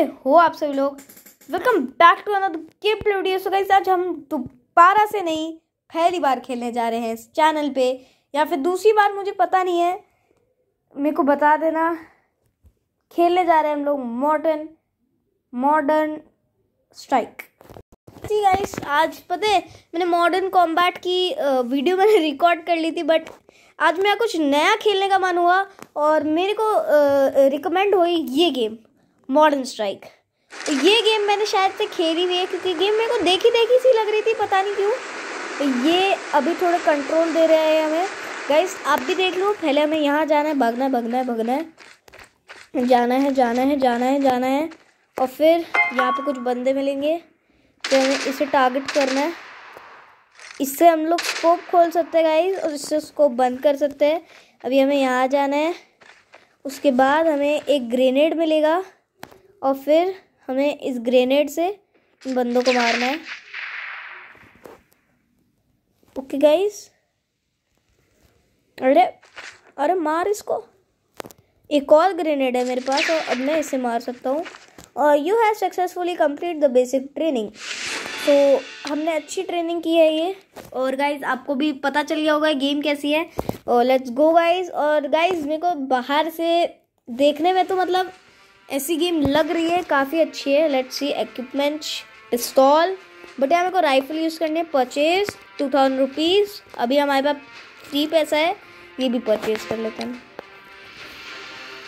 कैसे हो आप सभी लोग? Welcome back to another video so guys आज हम दोबारा से नहीं, पहली बार खेलने जा रहे हैं इस चैनल पे। या फिर दूसरी बार, मुझे पता नहीं है। मेरे को बता देना। खेलने जा रहे हैं हम लोग मॉडर्न मॉडर्न स्ट्राइक जी गाइस आज पता है, मैंने मॉडर्न कॉम्बैट की वीडियो मैंने रिकॉर्ड कर ली थी बट आज मेरा कुछ नया खेलने का मन हुआ और मेरे को रिकमेंड हुई ये गेम मॉडर्न स्ट्राइक। ये गेम मैंने शायद से खेली हुई है, क्योंकि गेम मेरे को देखी देखी सी लग रही थी, पता नहीं क्यों। तो ये अभी थोड़ा कंट्रोल दे रहे हैं हमें। गाइस आप भी देख लो, पहले हमें यहाँ जाना है, भागना है भागना है भागना है। जाना है जाना है जाना है जाना है। और फिर यहाँ पे कुछ बंदे मिलेंगे तो हमें इसे टारगेट करना है। इससे हम लोग स्कोप खोल सकते हैं गाइस और इससे स्कोप बंद कर सकते हैं। अभी हमें यहाँ जाना है। उसके बाद हमें एक ग्रेनेड मिलेगा। और फिर हमें इस ग्रेनेड से इन बंदों को मारना है। ओके गाइस अरे अरे मार इसको। एक और ग्रेनेड है मेरे पास और अब मैं इसे मार सकता हूँ। और you have successfully complete the basic training तो हमने अच्छी ट्रेनिंग की है ये। और गाइज़ आपको भी पता चल गया होगा गेम कैसी है। और लेट्स गो गाइज़ और गाइज़ मेरे को बाहर से देखने में तो मतलब ऐसी गेम लग रही है, काफ़ी अच्छी है। Let's see equipment install but यहाँ मेरे को राइफल यूज़ करनी है परचेज टू थाउज़ेंड रुपीज़ अभी हमारे पास फ्री पैसा है, ये भी परचेज कर लेते हैं।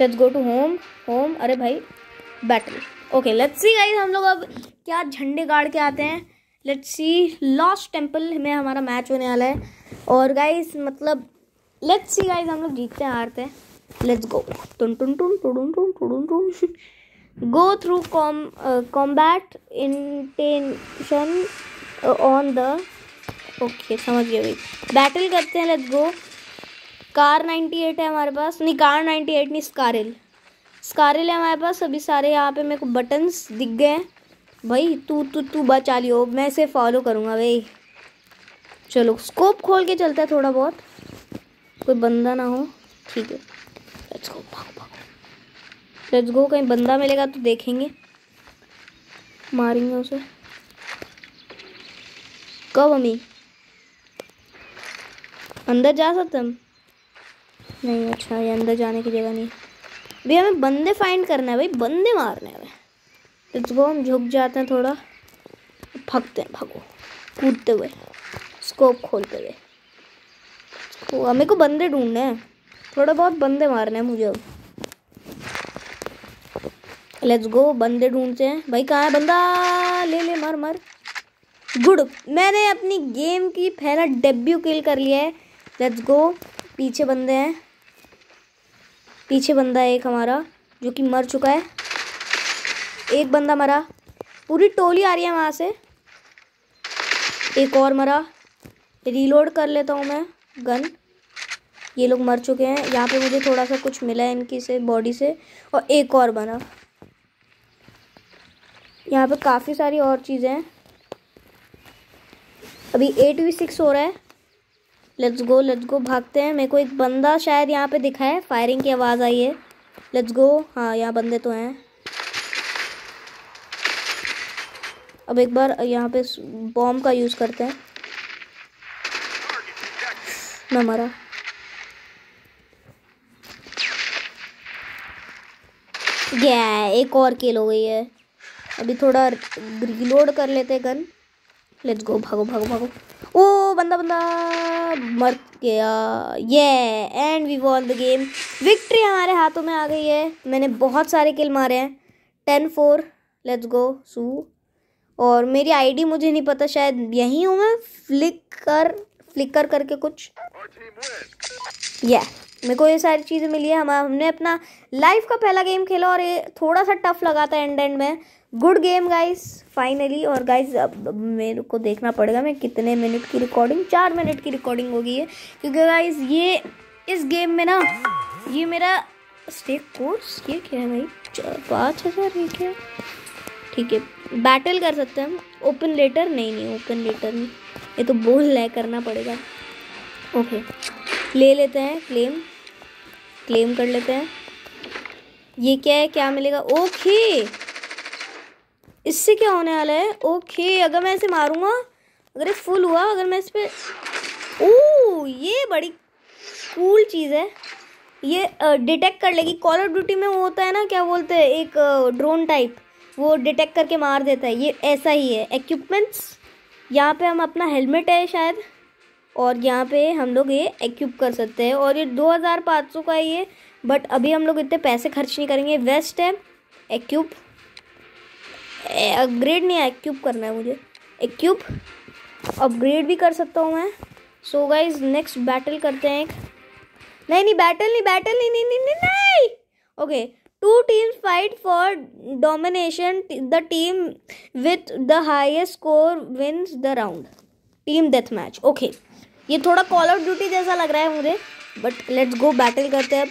Let's go to home home अरे भाई battle okay let's see guys हम लोग अब क्या झंडे गाड़ के आते हैं। लेट्स सी लॉस्ट टेंपल में हमारा मैच होने वाला है। और गाइस मतलब लेट्स सी गाइस हम लोग जीतते हैं, हारते हैं। लेट्स गो टुन टुन टुन टुन टुन टुन टुन go through com combat intention on the okay समझ गए भाई। बैटल करते हैं लेट्स गो कार 98 है हमारे पास। नहीं कार 98 नहीं स्कारिल स्कारिल है हमारे पास। अभी सारे यहाँ पे मेरे को बटन्स दिख गए हैं। भाई, तू तू तू बचा लियो मैं इसे फॉलो करूँगा भाई। चलो स्कोप खोल के चलता है थोड़ा बहुत। कोई बंदा ना हो। ठीक है। लेट्स गो लेट्स गो कहीं बंदा मिलेगा तो देखेंगे। मारेंगे उसे। कब अमी अंदर जा सकते हम? नहीं अच्छा ये अंदर जाने की जगह नहीं। भैया, हमें बंदे फाइंड करना है भाई, बंदे मारने हैं लेट्स गो हम झुक जाते हैं थोड़ा। भागते हैं, भागो। कूदते हुए स्कोप खोलते हुए। हमें को बंदे ढूँढने हैं। थोड़ा बहुत बंदे मारने हैं मुझे लेट्स गो बंदे ढूंढते हैं। भाई कहाँ है बंदा? ले ले, मार मार। गुड। मैंने अपनी गेम की पहला डेब्यू किल कर लिया है। लेट्स गो पीछे बंदे हैं। पीछे बंदा है एक हमारा, जो कि मर चुका है। एक बंदा मरा। पूरी टोली आ रही है वहाँ से। एक और मरा। रीलोड कर लेता हूँ मैं। गन ये लोग मर चुके हैं। यहाँ पे मुझे थोड़ा सा कुछ मिला है इनकी से बॉडी से, और एक और बना। यहाँ पे काफ़ी सारी और चीज़ें हैं। अभी एट वी सिक्स हो रहा है। लेट्स गो लेट्स गो भागते हैं। मेरे को एक बंदा शायद यहाँ पे दिखा है। फायरिंग की आवाज़ आई है। लेट्स गो हाँ यहाँ बंदे तो हैं। अब एक बार यहाँ पे बॉम्ब का यूज़ करते हैं। मैं मरा। गया एक और किल हो गई है। अभी थोड़ा रिलोड कर लेते गन लेट्स गो भागो भागो भागो। ओ, बंदा बंदा, मर गया। ये and we won the game victory हमारे हाथों में आ गई है। मैंने बहुत सारे किल मारे हैं। टेन फोर लेट्स गो सू और मेरी आईडी मुझे नहीं पता, शायद यहीं हूँ मैं। फ्लिकर फ्लिकर करके कुछ। या. मेरे को ये सारी चीज़ें मिली है। हम, हमने अपना लाइफ का पहला गेम खेला और ये थोड़ा सा टफ लगा था एंड एंड में। गुड गेम गाइस फाइनली और गाइस अब मेरे को देखना पड़ेगा मैं कितने मिनट की रिकॉर्डिंग चार मिनट की रिकॉर्डिंग होगी है क्योंकि गाइस ये, इस गेम में ना, ये मेरा स्टेक कोर्स ये क्या है भाई? पाँच हज़ार ये क्या ठीक है बैटल कर सकते हैं हम। ओपन लेटर नहीं नहीं ओपन लेटर नहीं। ये तो बोल लय करना पड़ेगा। ओके ले लेते हैं क्लेम क्लेम कर लेते हैं। ये क्या है, क्या मिलेगा? ओके इससे क्या होने वाला है? ओके अगर मैं इसे मारूँगा, अगर ये फुल हुआ, अगर मैं इस पर ओ ये बड़ी कूल चीज़ है। ये डिटेक्ट कर लेगी। कॉल ऑफ़ ड्यूटी में वो होता है ना, क्या बोलते हैं, एक ड्रोन टाइप वो डिटेक्ट करके मार देता है। ये ऐसा ही है। इक्विपमेंट्स यहाँ पे हम अपना हेलमेट है शायद और यहाँ पे हम लोग ये एक्यूब कर सकते हैं। और ये दो हज़ार पाँच सौ का है ये बट अभी हम लोग इतने पैसे खर्च नहीं करेंगे। वेस्ट है एक्यूब अपग्रेड नहीं है एक्यूब करना है मुझे। एक्यूब अपग्रेड भी कर सकता हूँ मैं। सो गाइज़ नेक्स्ट बैटल करते हैं एक। नहीं नहीं बैटल नहीं बैटल नहीं नहीं नहीं नहीं, नहीं। Okay two teams fight for domination the team with the highest score wins the round team death match okay ये थोड़ा कॉल ऑफ़ ड्यूटी जैसा लग रहा है मुझे बट लेट्स गो बैटल करते हैं अब।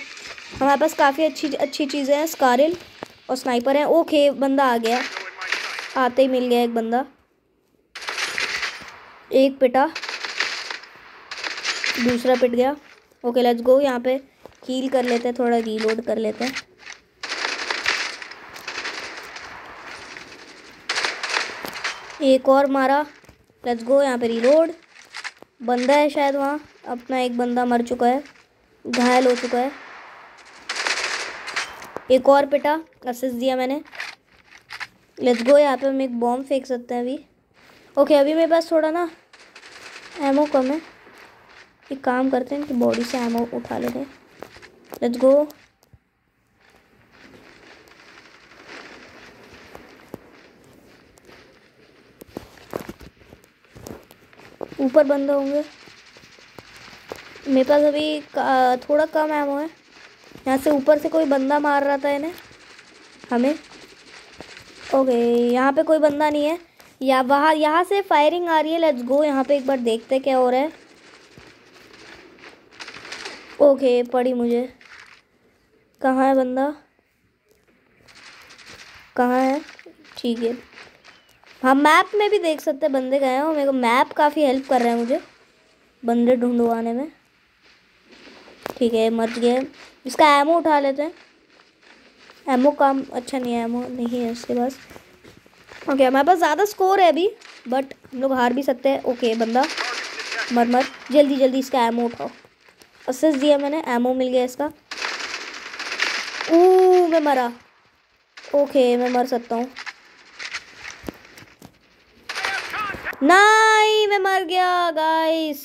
हमारे पास काफ़ी अच्छी अच्छी चीज़ें हैं स्कारिल और स्नाइपर हैं। ओके बंदा आ गया। आते ही मिल गया एक बंदा। एक पिटा। दूसरा पिट गया। ओके लेट्स गो यहाँ पे हील कर लेते हैं, थोड़ा रीलोड कर लेते हैं। एक और मारा। लेट्स गो यहाँ पे रीलोड बंदा है शायद वहाँ। अपना एक बंदा मर चुका है। घायल हो चुका है। एक और पिटा। असिस दिया मैंने। लेट्स गो यहाँ पे हम एक बॉम्ब फेंक सकते हैं अभी। ओके अभी मेरे पास थोड़ा ना एमओ कम है। एक काम करते हैं कि बॉडी से एमओ उठा लेते हैं। लेट्स गो ऊपर बंद होंगे। मेरे पास अभी थोड़ा कम एमओ है। यहाँ से ऊपर से कोई बंदा मार रहा था इन्हें। हमें। ओके यहाँ पे कोई बंदा नहीं है। या वहाँ, यहाँ से फायरिंग आ रही है। लेट्स गो यहाँ पे एक बार देखते क्या हो रहा है। ओके पड़ी मुझे। कहाँ है बंदा? कहाँ है? ठीक है। हाँ मैप में भी देख सकते हैं, बंदे गए हो। मेरे को मैप काफ़ी हेल्प कर रहे हैं मुझे, बंदे ढूंढवाने में। ठीक है, मर गए। इसका एमओ उठा लेते हैं। एमओ काम अच्छा नहीं है एमओ नहीं है उसके पास। ओके हमारे पास ज़्यादा स्कोर है अभी बट हम लोग हार भी सकते हैं। ओके बंदा, मर मर। जल्दी जल्दी इसका एमओ उठाओ। असेस दिया मैंने एमओ मिल गया इसका। ओ मैं मरा। ओके मैं मर सकता हूँ। नहीं, मैं मर गया गाइस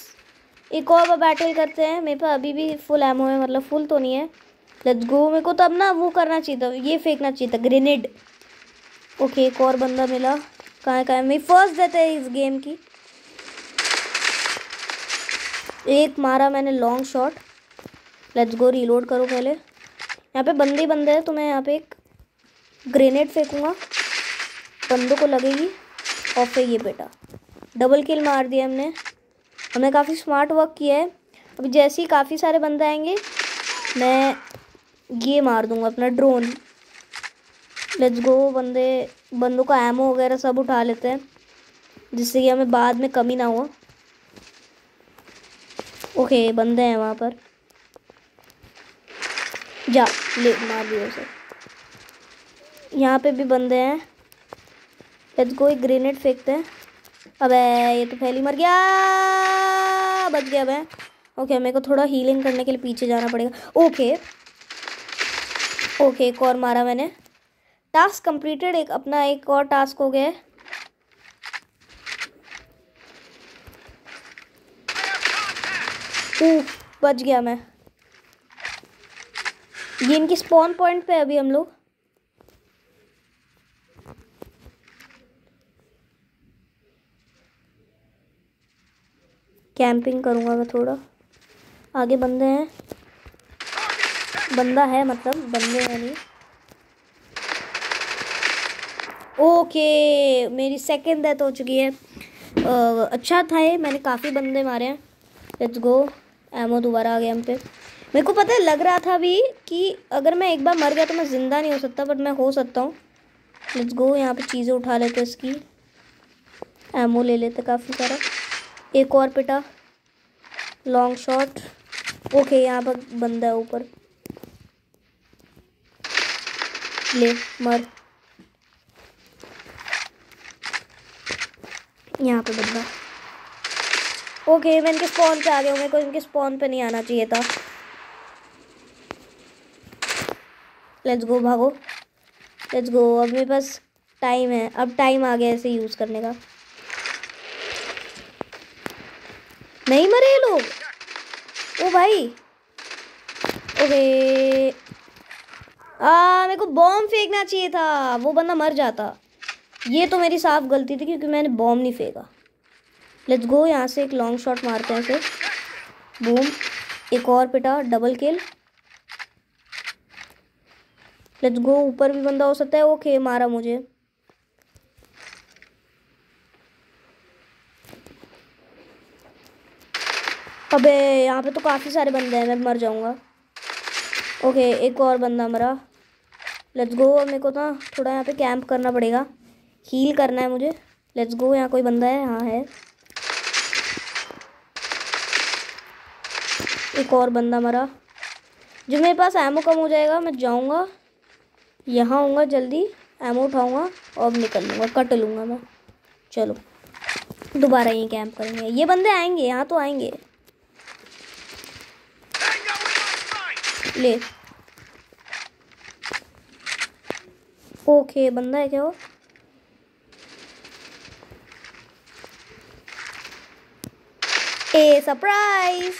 एक और बैटल करते हैं. मेरे पास अभी भी फुल एमओ है मतलब फुल तो नहीं है. लेट्स गो मेरे को तब ना वो करना चाहिए था, ये फेंकना चाहिए था ग्रेनेड ओके एक और बंदा मिला. कहाँ कहाँ मेरी फ़र्स्ट डेथ है इस गेम की. एक मारा मैंने long shot let's go reload करो पहले. यहाँ पे बंदे बंदे हैं तो मैं यहाँ पे एक ग्रेनेड फेंकूँगा. बंदों को लगेगी और फिर ये बेटा. डबल किल मार दिया हमने। हमने काफ़ी स्मार्ट वर्क किया है। अभी जैसे ही काफ़ी सारे बंदे आएँगे, मैं ये मार दूँगा अपना ड्रोन लेट्स गो बंदे, बंदों का एमओ वगैरह सब उठा लेते हैं, जिससे कि हमें बाद में कमी ना हो। ओके बंदे हैं वहाँ पर। जा, ले, मार दिया उसे। यहाँ पे भी बंदे हैं। लेट्स गो एक ग्रेनेड फेंकते हैं। अबे, ये तो पहली मर गया। बच गया मैं। ओके मेरे को थोड़ा हीलिंग करने के लिए पीछे जाना पड़ेगा। ओके ओके एक और मारा मैंने। टास्क कंप्लीटेड एक अपना एक और टास्क हो गया। बच गया मैं। ये इनकी स्पॉन पॉइंट पे अभी हम लोग। कैंपिंग करूँगा मैं थोड़ा। आगे बंदे हैं। बंदा है मतलब बंदे हैं नहीं। ओके मेरी सेकेंड डेथ हो चुकी है। आ, अच्छा था ये मैंने काफ़ी बंदे मारे हैं। लेट्स गो एमओ दोबारा आ गया हम पे। मेरे को पता लग रहा था अभी कि अगर मैं एक बार मर गया तो मैं ज़िंदा नहीं हो सकता बट मैं हो सकता हूँ। लेट्स गो यहाँ पे चीज़ें उठा लेते इसकी। एमओ ले लेते काफ़ी सारा। एक और पिटा। लॉन्ग शॉट ओके यहाँ पर बंदा है ऊपर। ले, मर। यहाँ पे बंदा। ओके मैं इनके स्पॉन पे आ गया हूँ। मेरे को इनके स्पॉन पे नहीं आना चाहिए था। लेट्स गो भागो। लेट्स गो अब मेरे पास टाइम है। अब टाइम आ गया ऐसे यूज़ करने का। नहीं मरे ये लोग? ओ भाई। ओके आ, मेरे को बॉम्ब फेंकना चाहिए था। वो बंदा मर जाता। ये तो मेरी साफ़ गलती थी क्योंकि मैंने बॉम्ब नहीं फेंका। लेट्स गो यहाँ से एक लॉन्ग शॉट मारते हैं फिर। बूम एक और पिटा डबल किल लेट्स गो ऊपर भी बंदा हो सकता है ओके मारा मुझे। अबे, यहाँ पे तो काफ़ी सारे बंदे हैं, मैं मर जाऊँगा। ओके, एक और बंदा मरा। लेट्स गो मेरे को ना थोड़ा यहाँ पे कैंप करना पड़ेगा। हील करना है मुझे। लेट्स गो यहाँ कोई बंदा है? हाँ है। एक और बंदा मरा। जो मेरे पास एमओ कम हो जाएगा, मैं जाऊँगा। यहाँ आऊँगा जल्दी एमओ उठाऊँगा और निकल लूँगा, कट लूँगा मैं। चलो, दोबारा यहीं कैंप करेंगे। ये बंदे आएँगे, यहाँ तो आएँगे। ले। ओके, बंदा है क्या वो? ए सरप्राइज़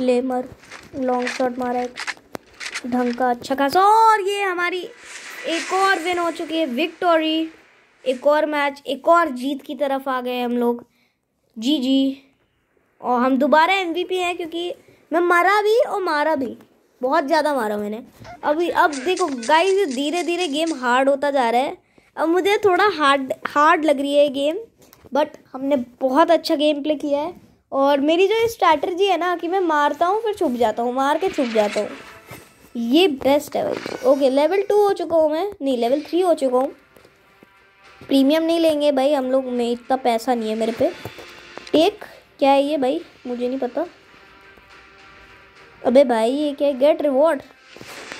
ले मर लॉन्ग शॉट मारा एक। ढंग का अच्छा खासा। और ये हमारी एक और विन हो चुकी है विक्टोरी एक और मैच एक और जीत की तरफ़ आ गए हम लोग. जी जी. और हम दोबारा एमवीपी हैं क्योंकि मैं मरा भी और मारा भी. बहुत ज़्यादा मारा मैंने. अभी, अब देखो गाइस धीरे धीरे गेम हार्ड होता जा रहा है. अब मुझे थोड़ा हार्ड हार्ड लग रही है गेम बट हमने बहुत अच्छा गेम प्ले किया है. और मेरी जो स्ट्रैटेजी है ना, कि मैं मारता हूँ, फिर छुप जाता हूँ, मार के छुप जाता हूँ. ये बेस्ट है भाई। ओके लेवल टू हो चुका हूँ मैं। नहीं लेवल थ्री हो चुका हूँ। प्रीमियम नहीं लेंगे भाई, हम लोग में इतना पैसा नहीं है मेरे पे। टेक क्या है ये भाई? मुझे नहीं पता। अबे भाई, ये क्या है? गेट रिवॉर्ड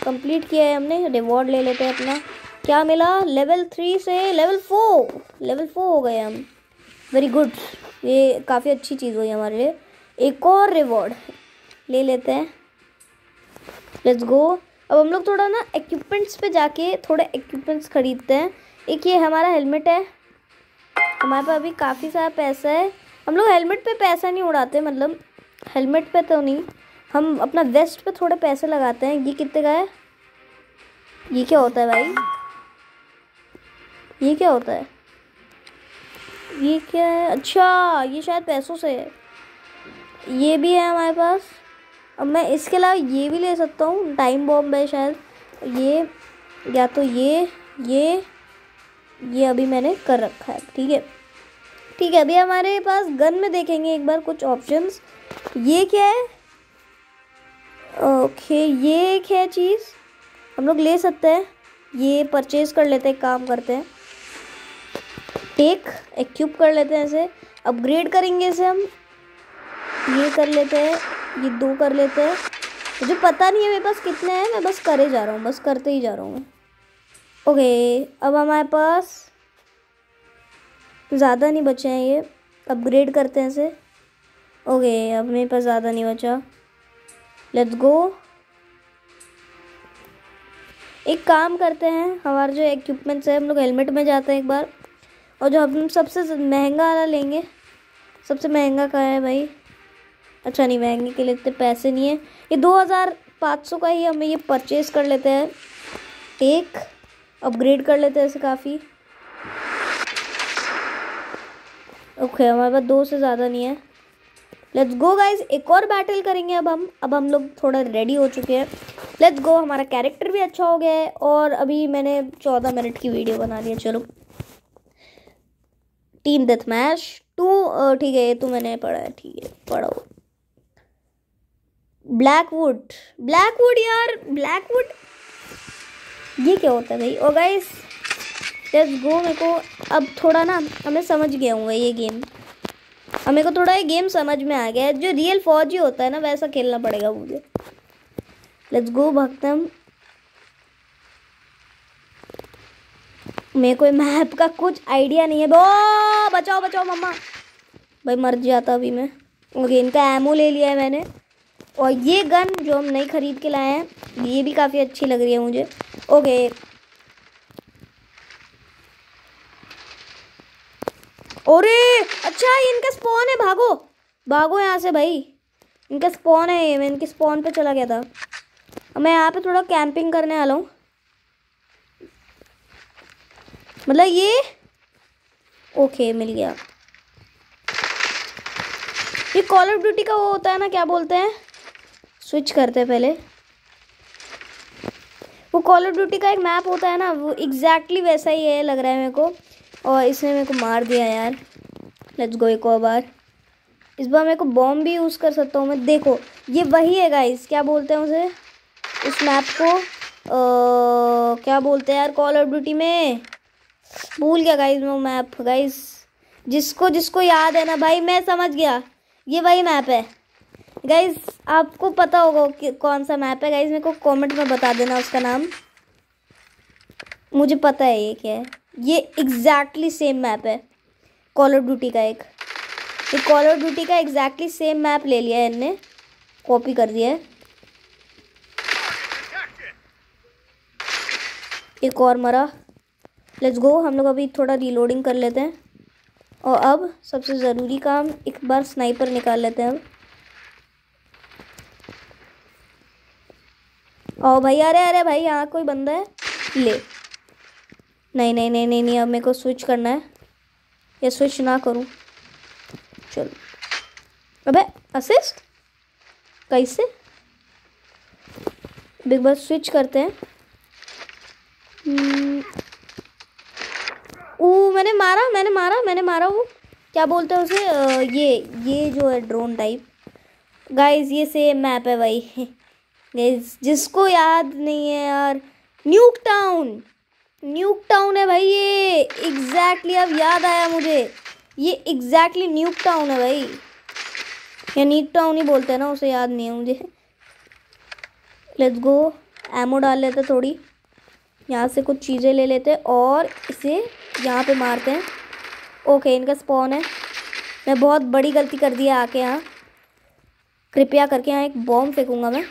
कंप्लीट किया है हमने। रिवॉर्ड ले लेते हैं अपना। क्या मिला? लेवल थ्री से लेवल फोर लेवल फोर हो गए हम। वेरी गुड ये काफ़ी अच्छी चीज़ हुई हमारे लिए। एक और रिवॉर्ड ले लेते हैं। लेट्स गो अब हम लोग थोड़ा ना इक्विपमेंट्स पे जाके थोड़े इक्विपमेंट्स खरीदते हैं। एक ये हमारा हेलमेट है। हमारे पास अभी काफ़ी सारा पैसा है। हम लोग हेलमेट पे पैसा नहीं उड़ाते मतलब हेलमेट पे तो नहीं। हम अपना वेस्ट पे थोड़े पैसे लगाते हैं। ये कितने का है? ये क्या होता है भाई? ये क्या होता है? ये क्या है? अच्छा ये शायद पैसों से है। ये भी है हमारे पास। अब मैं इसके अलावा ये भी ले सकता हूँ टाइम बॉम्ब है शायद। ये, या तो ये ये ये अभी मैंने कर रखा है, ठीक है। ठीक है, अभी हमारे पास गन में देखेंगे एक बार कुछ ऑप्शंस ये क्या है? ओके ये एक है चीज़। हम लोग ले सकते हैं। ये परचेज कर लेते हैं काम करते हैं। टेक एक्यूब कर लेते हैं इसे। अपग्रेड करेंगे इसे हम। ये कर लेते हैं। ये दो कर लेते हैं। मुझे पता नहीं है, मेरे पास कितने हैं, मैं बस करे जा रहा हूँ, बस करते ही जा रहा हूँ। ओके, अब हमारे पास ज़्यादा नहीं बचे हैं ये। अपग्रेड करते हैं इसे। ओके, अब मेरे पास ज़्यादा नहीं बचा। लेट्स गो एक काम करते हैं, हमारे जो इक्विपमेंट्स है, हम लोग हेलमेट में जाते हैं एक बार। और जो हम सबसे महँगा वाला लेंगे, सबसे महँगा का है भाई। अच्छा नहीं, महँगे के लिए इतने पैसे नहीं है। ये दो हज़ार पाँच सौ का ही हमें ये परचेज़ कर लेते हैं। एक अपग्रेड कर लेते हैं इसे काफ़ी। ओके हमारे पास दो से ज़्यादा नहीं है। लेट्स गो गाइज़ एक और बैटल करेंगे अब हम। अब हम लोग थोड़ा रेडी हो चुके हैं। लेट्स गो हमारा कैरेक्टर भी अच्छा हो गया है और अभी मैंने चौदह मिनट की वीडियो बना ली है। चलो। टीम डेथ मैच टू ठीक है, ये तो मैंने पढ़ा है, ठीक है पढ़ो ब्लैकवुड ब्लैकवुड यार ब्लैकवुड ये क्या होता है भाई? और गाइस लेट्स गो मेरे को अब थोड़ा ना हमें समझ गया हूँ ये गेम मेरे को थोड़ा ये गेम समझ में आ गया है. जो रियल फौजी होता है ना, वैसा खेलना पड़ेगा मुझे. लेट्स गो भक्तम. मेरे को मैप का कुछ आइडिया नहीं है. बो, बचाओ बचाओ, मम्मा. भाई, मर जाता अभी मैं. ओके इनका एमो ले लिया है मैंने. और ये गन जो हम नई खरीद के लाए हैं, ये भी काफ़ी अच्छी लग रही है मुझे। ओके अरे अच्छा इनका स्पॉन है, भागो। भागो यहाँ से भाई। इनका स्पॉन है ये, मैं इनके स्पॉन पे चला गया था। मैं यहाँ पे थोड़ा कैंपिंग करने वाला हूँ। मतलब ये? ओके मिल गया। ये कॉल ऑफ़ ड्यूटी का वो होता है ना, क्या बोलते हैं? स्विच करते हैं पहले। वो कॉल ऑफ़ ड्यूटी का एक मैप होता है ना वो एग्जैक्टली वैसा ही है लग रहा है मेरे को। और इसने मेरे को मार दिया यार। लेट्स गो एक और बार। इस बार मेरे को बॉम्ब भी यूज़ कर सकता हूँ मैं। देखो ये वही है गाइस क्या बोलते हैं उसे? उस मैप को आ, क्या बोलते हैं यार कॉल ऑफ़ ड्यूटी में? भूल गया गाइस वो मैप गाइस जिसको जिसको याद है ना भाई मैं समझ गया। ये वही मैप है। गाइस आपको पता होगा कि कौन सा मैप है? गाइज़ मेरे को कमेंट में बता देना उसका नाम। मुझे पता है ये क्या है। ये एग्जैक्टली सेम मैप है। कॉल ऑफ़ ड्यूटी का एक। ये कॉल ऑफ़ ड्यूटी का एग्जैक्टली सेम मैप ले लिया है इनने। कॉपी कर दिया है। एक और मरा। लेट्स गो हम लोग अभी थोड़ा रीलोडिंग कर लेते हैं। और अब सबसे ज़रूरी काम, एक बार स्नाइपर निकाल लेते हैं अब। ओ भाई, अरे अरे भाई, यहाँ कोई बंदा है? ले। नहीं नहीं नहीं नहीं नहीं, अब मेरे को स्विच करना है। या स्विच ना करूँ। चलो। अबे असिस्ट कैसे? बिग बस स्विच करते हैं। हम्म। ओ मैंने मारा मैंने मारा मैंने मारा वो। क्या बोलते हैं उसे? ये ये जो है ड्रोन टाइप गाइस ये सेम मैप है भाई। जिसको याद नहीं है यार न्यूक टाउन न्यूक टाउन है भाई ये। एग्जैक्टली अब याद आया मुझे। ये एग्जैक्टली न्यूक टाउन है भाई। या नीक टाउन ही बोलते हैं ना, उसे याद नहीं है मुझे। लेट्स गो एमो डाल लेते थोड़ी। यहाँ से कुछ चीज़ें ले लेते और इसे यहाँ पे मारते हैं। ओके इनका स्पॉन है। मैं बहुत बड़ी गलती कर दी है आके यहाँ। कृपया करके यहाँ एक बॉम्ब फेंकूँगा मैं।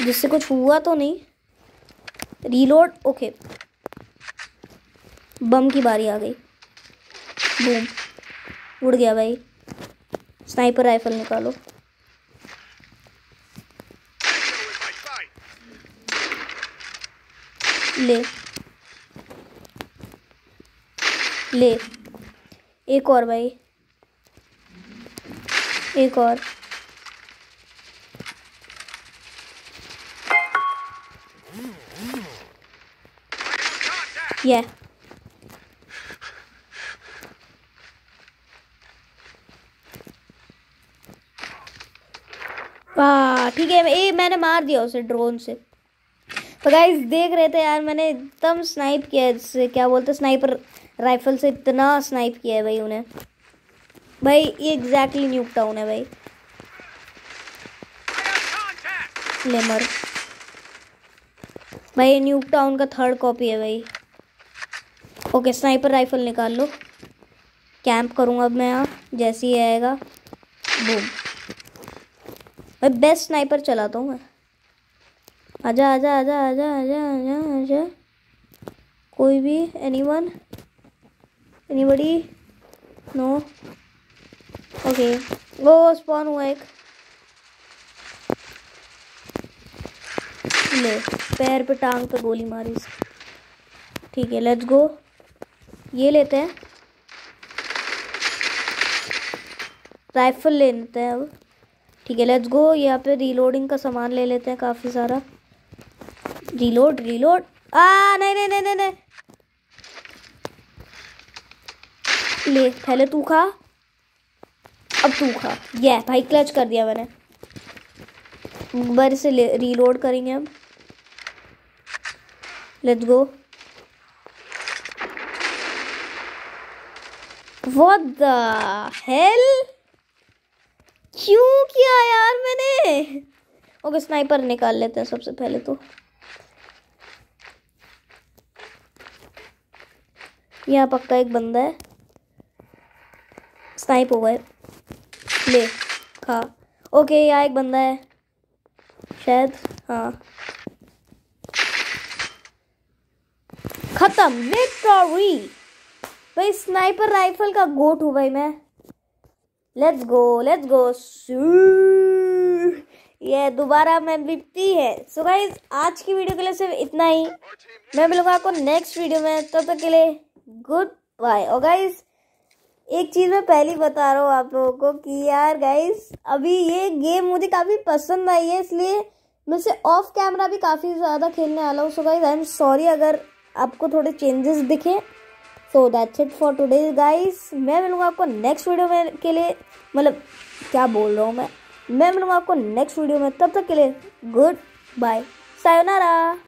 जिससे कुछ हुआ तो नहीं। रीलोड ओके बम की बारी आ गई। बूम उड़ गया भाई। स्नाइपर राइफल निकालो। ले। ले। एक और भाई। एक और। Yeah. ठीक है ये मैंने मार दिया उसे ड्रोन से। तो गाइस देख रहे थे यार, मैंने एकदम स्नाइप किया इससे, क्या बोलते स्नाइपर राइफल से इतना स्नाइप किया है भाई उन्हें। भाई, ये एग्जैक्टली न्यूक टाउन है भाई। लेमर भाई न्यूक टाउन का थर्ड कॉपी है भाई। ओके स्नाइपर राइफल निकाल लो। कैंप करूँगा अब मैं यहाँ, जैसे ही आएगा बूम मैं बेस्ट स्नाइपर चलाता हूँ मैं। आजा आजा आजा आजा आजा आजा आजा। कोई भी anyone anybody no okay वो स्पॉन हुआ एक। ले, पैर पे टांग पे गोली मारी ठीक है लेट्स गो ये लेते हैं। राइफल ले लेते हैं अब। ठीक है लेट्स गो यहाँ पे रीलोडिंग का सामान ले लेते हैं काफ़ी सारा। रीलोड रीलोड आ, नहीं नहीं नहीं नहीं ले, पहले तू खा। अब तू खा। ये भाई क्लच कर दिया मैंने। बार से रीलोड करेंगे अब let's go What the hell? क्यों किया यार मैंने? ओके स्नाइपर निकाल लेते हैं सबसे पहले तो। यहाँ पक्का एक बंदा है। स्नाइप हो गए ले, खा। ओके यहाँ एक बंदा है। शायद हाँ। खत्म। विक्टोरी भाई स्नाइपर राइफल का गोट हूँ भाई मैं। लेट्स गो लेट्स गो ये दोबारा मैं बिपती है। सो गाइज़ आज की वीडियो के लिए सिर्फ़ इतना ही। मैं मिलूँगा आपको नेक्स्ट वीडियो में। तब तक के लिए गुड बाय और गाइज़ एक चीज़ मैं पहली बता रहा हूँ आप लोगों को कि यार गाइज़ अभी ये गेम मुझे काफ़ी पसंद आई है, इसलिए मैं से ऑफ़ कैमरा भी काफ़ी ज़्यादा खेलने वाला हूँ। So guys I am sorry अगर आपको थोड़े चेंजेस दिखे। So that's it for today guys मैं मिलूँगा आपको नेक्स्ट वीडियो में के लिए। मतलब क्या बोल रहा हूँ मैं? मैं मिलूँगा आपको नेक्स्ट वीडियो में। तब तक के लिए गुड बाय सायोनारा